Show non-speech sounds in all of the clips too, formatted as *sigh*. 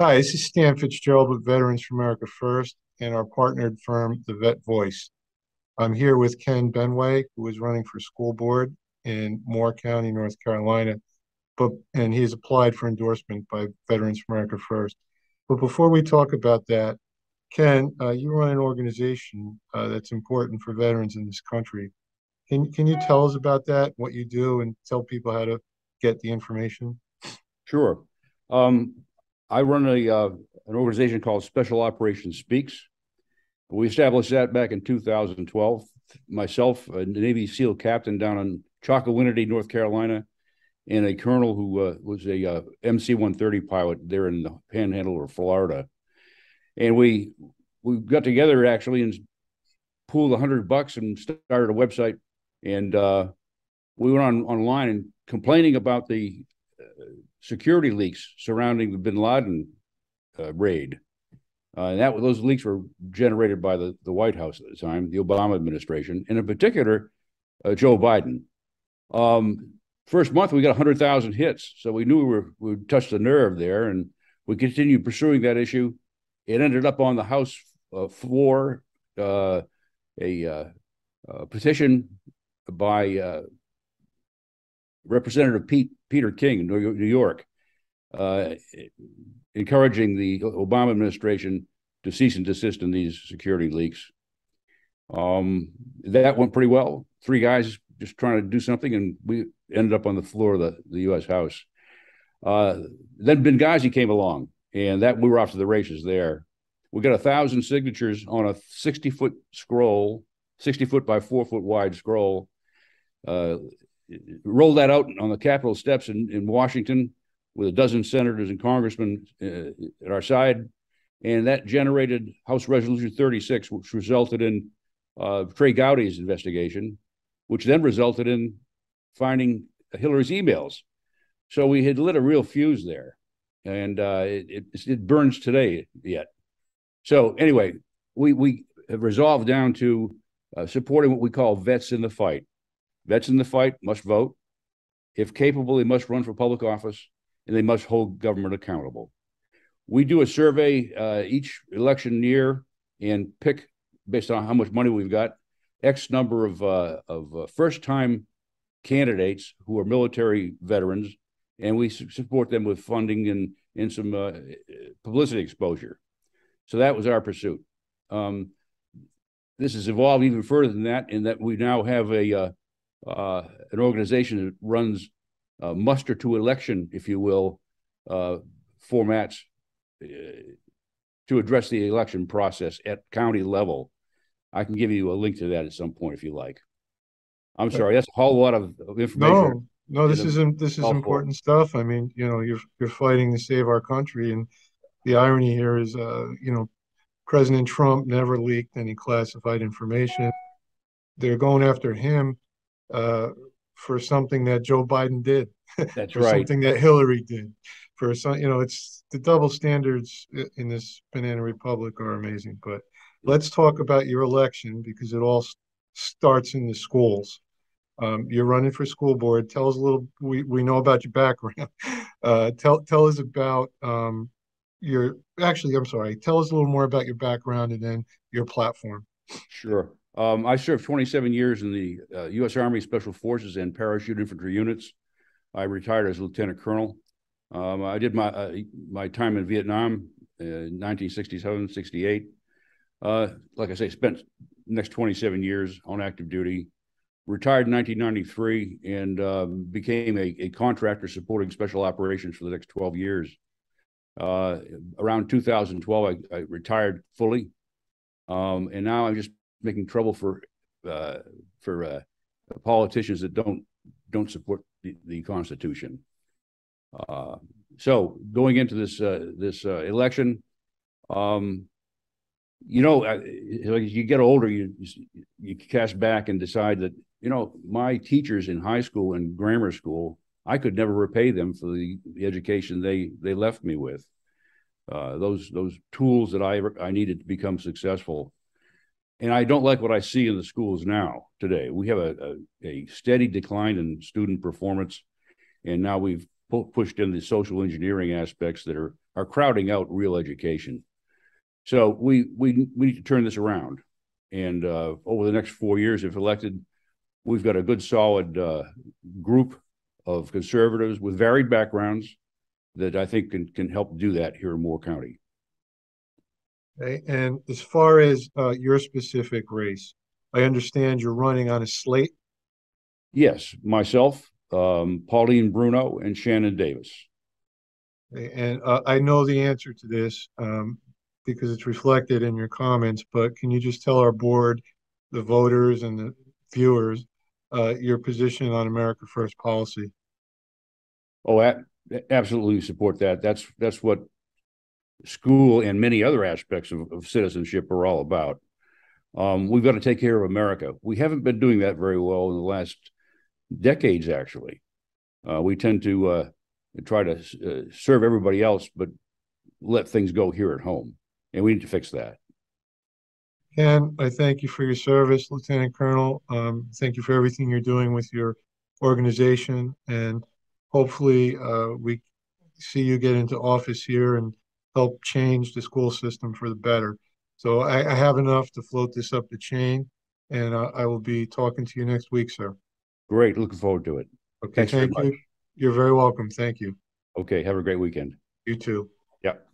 Hi, this is Stan Fitzgerald with Veterans for America First and our partnered firm, the Vet Voice. I'm here with Ken Benway, who is running for school board in Moore County, North Carolina, but and he has applied for endorsement by Veterans for America First. But before we talk about that, Ken, uh, you run an organization uh, that's important for veterans in this country. Can can you tell us about that, what you do, and tell people how to get the information? Sure. Um, I run a uh, an organization called Special Operations Speaks. We established that back in 2012. Myself, a Navy SEAL captain down in Chocowinity, North Carolina, and a colonel who uh, was a uh, MC-130 pilot there in the Panhandle of Florida, and we we got together actually and pooled a hundred bucks and started a website, and uh, we went on online and complaining about the security leaks surrounding the Bin Laden uh, raid. Uh, and that those leaks were generated by the, the White House at the time, the Obama administration, and in particular, uh, Joe Biden. Um, first month we got 100,000 hits, so we knew we were we touched the nerve there, and we continued pursuing that issue. It ended up on the House uh, floor, uh, a, uh, a, petition by Representative Pete Peter King in New York, uh, encouraging the Obama administration to cease and desist in these security leaks. Um, that went pretty well. Three guys just trying to do something, and we ended up on the floor of the, the U.S. House. Uh, then Benghazi came along, and that we were off to the races there. We got a thousand signatures on a 60 foot scroll, 60 foot by four foot wide scroll. Uh, rolled that out on the Capitol steps in, in Washington with a dozen senators and congressmen uh, at our side. And that generated House Resolution 36, which resulted in uh, Trey Gowdy's investigation, which then resulted in finding Hillary's emails. So we had lit a real fuse there, and uh, it, it, it burns today yet. So anyway, we we have resolved down to uh, supporting what we call vets in the fight. Vets in the fight must vote. If capable, they must run for public office and they must hold government accountable. We do a survey uh, each election year and pick, based on how much money we've got, X number of, uh, of uh, first time candidates who are military veterans, and we support them with funding and, and some uh, publicity exposure. So that was our pursuit. Um, this has evolved even further than that, in that we now have a uh, an organization that runs uh, muster to election, if you will, uh, formats uh, to address the election process at county level. I can give you a link to that at some point if you like. I'm sorry, that's a whole lot of, of information. No, no, this isn't. This is important stuff. I mean, you know, you're you're fighting to save our country, and the irony here is, uh, you know, President Trump never leaked any classified information. They're going after him uh, for something that Joe Biden did. *laughs* That's for right. Something that Hillary did. For some, you know, it's the double standards in this banana republic are amazing. But let's talk about your election because it all starts in the schools. Um, you're running for school board. Tell us a little. We, we know about your background. *laughs* Uh, tell tell us about um, your. Actually, I'm sorry. Tell us a little more about your background and then your platform. Sure. Um, I served 27 years in the uh, U.S. Army Special Forces and parachute infantry units. I retired as lieutenant colonel. Um, I did my uh, my time in Vietnam in 1967, 68. Uh, like I say, spent next 27 years on active duty. Retired in 1993 and um, became a, a, contractor supporting special operations for the next 12 years. Uh, around 2012, I, I retired fully, um, and now I'm just making trouble for uh, for uh, politicians that don't don't support the, the Constitution. Uh, so going into this uh, this uh, election, um, you know, as you get older, you you cast back and decide that you know my teachers in high school and grammar school, I could never repay them for the, the education they they left me with. Uh, those those tools that I I needed to become successful and I don't like what I see in the schools now today. We have a, a, a steady decline in student performance, and now we've pu- pushed in the social engineering aspects that are are crowding out real education. So we we we need to turn this around, and uh, over the next four years, if elected, we've got a good solid uh, group of conservatives with varied backgrounds that I think can can help do that here in Moore County. Okay, and as far as uh, your specific race, I understand you're running on a slate. Yes, myself, um, Pauline Bruno, and Shannon Davis. Okay, And uh, I know the answer to this um, because it's reflected in your comments, but can you just tell our board, the voters and the viewers, uh, your position on America First policy? Oh, absolutely support that. That's that's what school and many other aspects of, of citizenship are all about. Um, we've got to take care of America. We haven't been doing that very well in the last decades, actually. Uh, we tend to uh, try to uh, serve everybody else, but let things go here at home, and we need to fix that. Ken, I thank you for your service, Lieutenant Colonel. Um, thank you for everything you're doing with your organization, and hopefully, uh, we see you get into office here and help change the school system for the better. So I, I have enough to float this up the chain, and uh, I will be talking to you next week, sir. Great, looking forward to it. Okay, Thanks very thank you. You're very welcome. Thank you. Okay, have a great weekend. You too. Yep.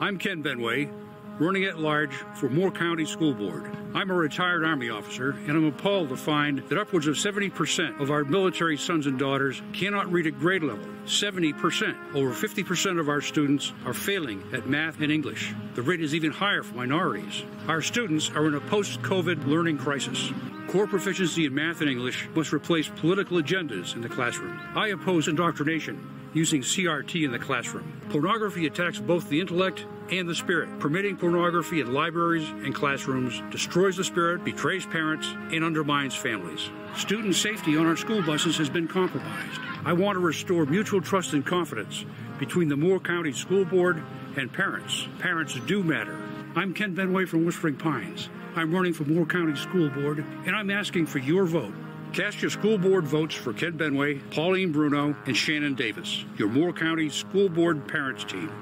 I'm Ken Benway, running at large for Moore County School Board. I'm a retired Army officer, and I'm appalled to find that upwards of 70% of our military sons and daughters cannot read at grade level. 70%. Over 50% of our students are failing at math and English. The rate is even higher for minorities. Our students are in a post COVID learning crisis. Core proficiency in math and English must replace political agendas in the classroom. I oppose indoctrination using CRT in the classroom. Pornography attacks both the intellect and the spirit. Permitting pornography in libraries and classrooms destroys the spirit, betrays parents, and undermines families. Student safety on our school buses has been compromised. I want to restore mutual trust and confidence between the Moore County School Board and parents. Parents do matter. I'm Ken Benway from Whispering Pines. I'm running for Moore County School Board, and I'm asking for your vote. Cast your school board votes for Ken Benway, Pauline Bruno, and Shannon Davis, your Moore County School Board parents team.